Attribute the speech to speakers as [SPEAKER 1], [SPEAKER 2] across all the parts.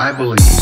[SPEAKER 1] I believe.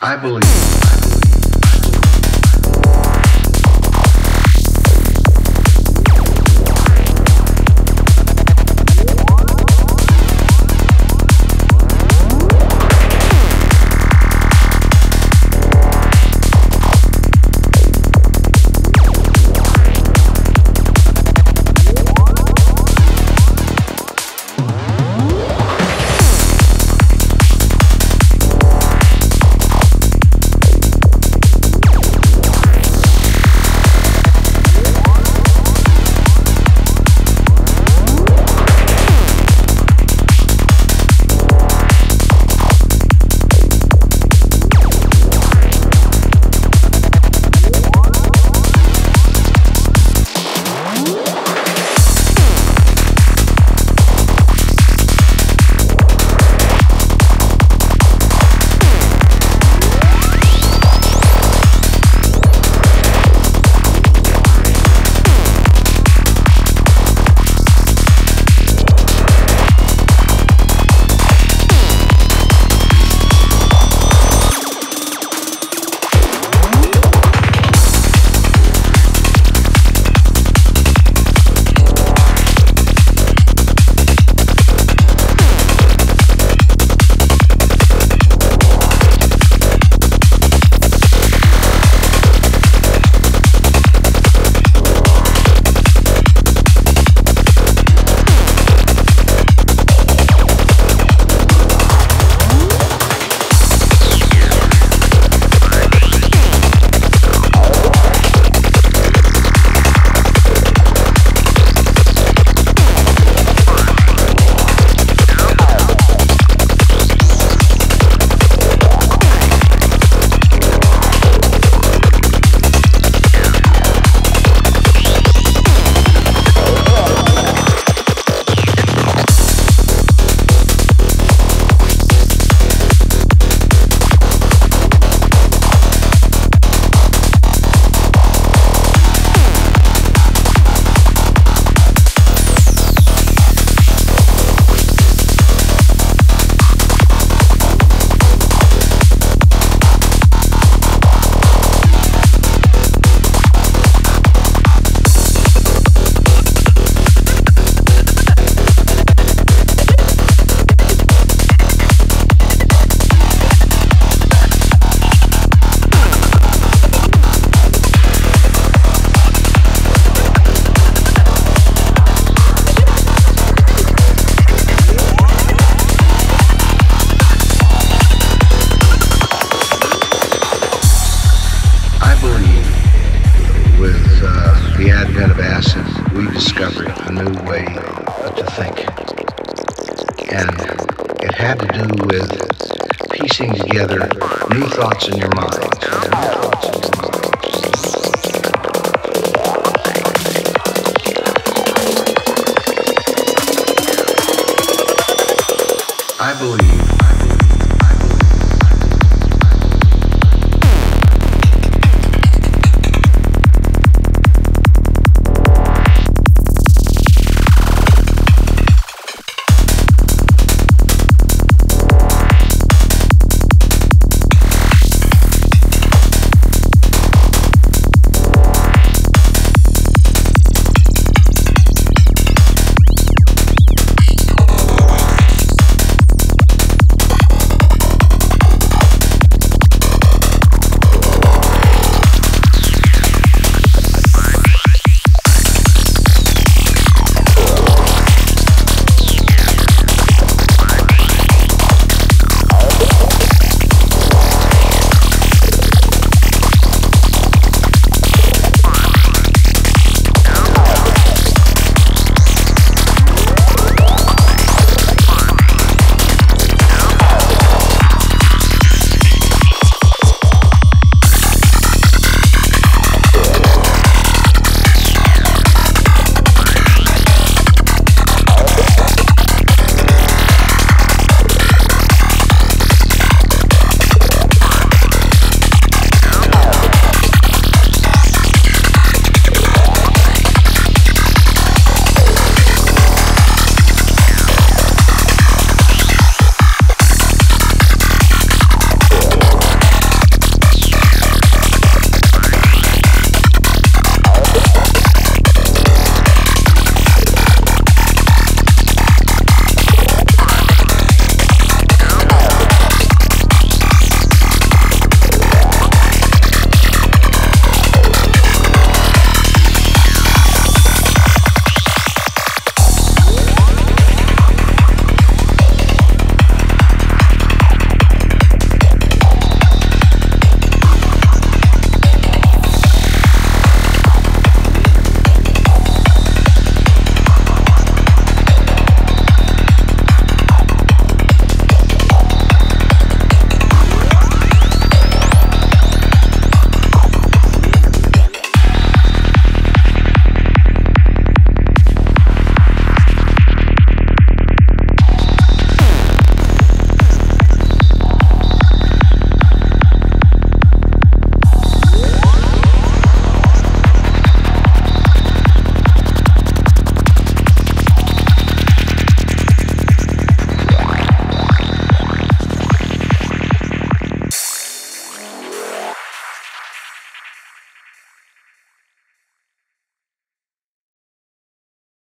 [SPEAKER 1] I believe. I believe with uh, the advent of acid, we discovered a new way to think. And it had to do with piecing together new thoughts in your mind. I believe